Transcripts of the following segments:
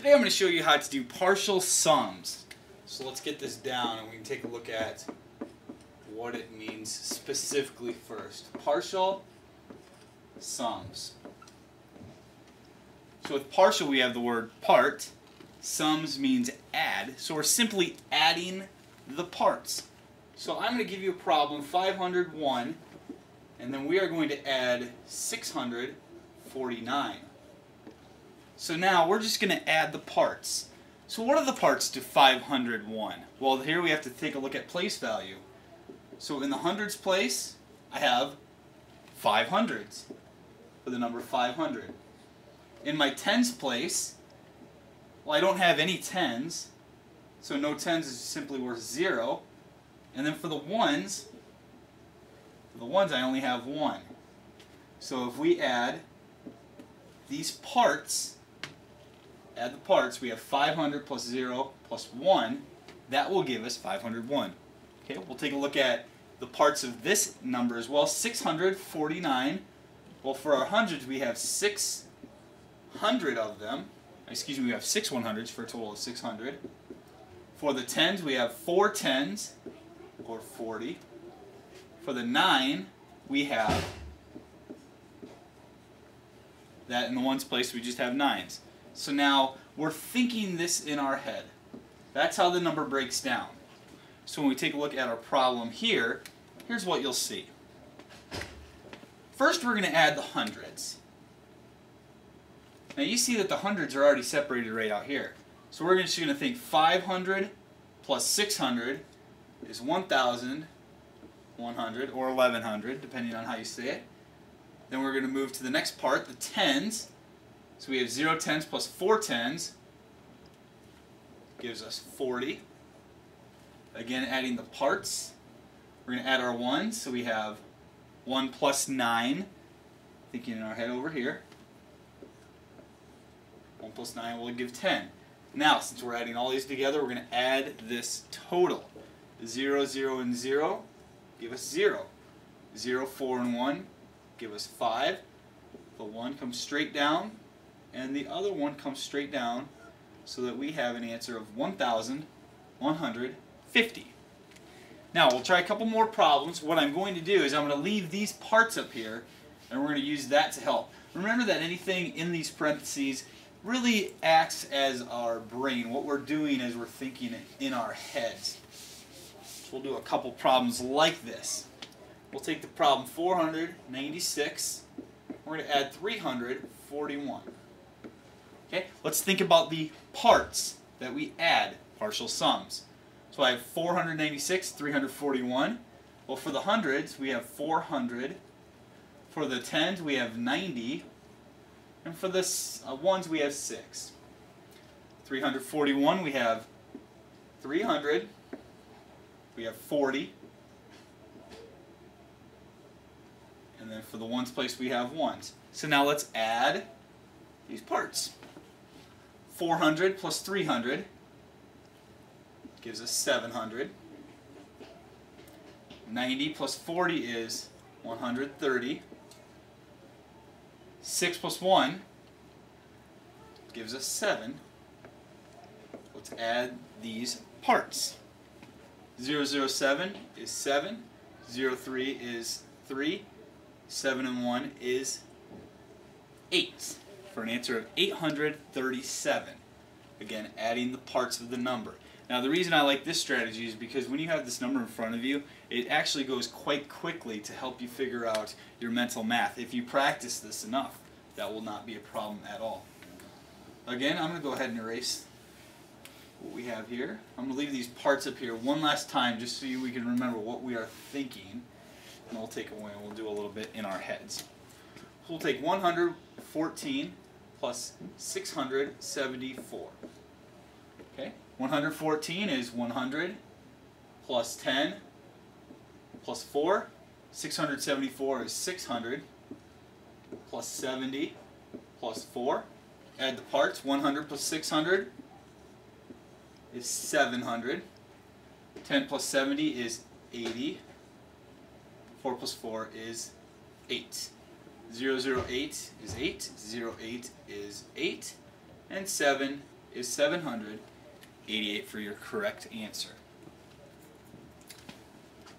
Today I'm going to show you how to do partial sums. So let's get this down and we can take a look at what it means specifically first. Partial sums. So with partial we have the word part. Sums means add. So we're simply adding the parts. So I'm going to give you a problem, 501, and then we are going to add 649. So now we're just going to add the parts. So what are the parts to 501? Well, here we have to take a look at place value. So in the hundreds place, I have five hundreds for the number 500. In my tens place, well, I don't have any tens, so no tens is simply worth zero. And then for the ones, for the ones I only have one. So if we add these parts, add the parts, we have 500 plus 0 plus 1. That will give us 501. Okay, we'll take a look at the parts of this number as well. 649. Well, for our hundreds, we have 600 of them. Excuse me, we have six 100s for a total of 600. For the tens, we have four tens, or 40. For the 9, we have that in the ones place we just have 9s. So now we're thinking this in our head. That's how the number breaks down. So when we take a look at our problem here, here's what you'll see. First we're going to add the hundreds. Now you see that the hundreds are already separated right out here. So we're just going to think 500 plus 600 is 1,100 or 1,100, depending on how you say it. Then we're going to move to the next part, the tens. So we have 0 tens plus 4 tens gives us 40. Again, adding the parts. We're going to add our 1s, so we have 1 plus 9, thinking in our head over here. 1 plus 9 will give 10. Now, since we're adding all these together, we're going to add this total. 0, 0, and 0 give us 0. 0, 4, and 1 give us 5. The 1 comes straight down, and the other one comes straight down, so that we have an answer of 1,150. Now, we'll try a couple more problems. What I'm going to do is I'm going to leave these parts up here, and we're going to use that to help. Remember that anything in these parentheses really acts as our brain. What we're doing is we're thinking in our heads. So we'll do a couple problems like this. We'll take the problem 496. We're going to add 341. Okay, let's think about the parts that we add partial sums. So I have 496, 341. Well, for the hundreds, we have 400. For the tens, we have 90. And for the uh, ones, we have 6. 341, we have 300. We have 40. And then for the ones place, we have 1s. So now let's add these parts. 400 plus 300 gives us 700. 90 plus 40 is 130. 6 plus 1 gives us 7. Let's add these parts. 007 is 7. 03 is 3. 7 and 1 is 8 for an answer of 837. Again, adding the parts of the number. Now the reason I like this strategy is because when you have this number in front of you, it actually goes quite quickly to help you figure out your mental math. If you practice this enough, that will not be a problem at all. Again, I'm going to go ahead and erase what we have here. I'm going to leave these parts up here one last time just so we can remember what we are thinking. And we'll take away and we'll do a little bit in our heads. We'll take 114 plus 674. Okay, 114 is 100 plus 10 plus 4. 674 is 600 plus 70 plus 4. Add the parts. 100 plus 600 is 700. 10 plus 70 is 80. 4 plus 4 is 8. 008 is 8. 08 is 8. And 7 is 788 for your correct answer.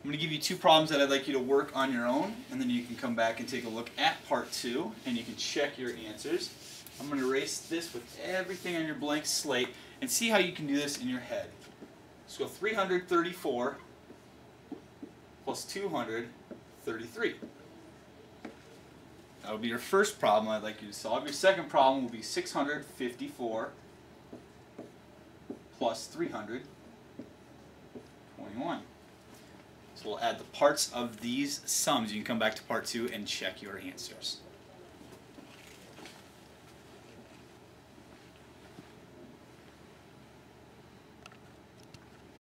I'm going to give you two problems that I'd like you to work on your own, and then you can come back and take a look at part two, and you can check your answers. I'm going to erase this with everything on your blank slate, and see how you can do this in your head. Go 334 plus 233. That will be your first problem I'd like you to solve. Your second problem will be 654 plus 321. So we'll add the parts of these sums. You can come back to part two and check your answers.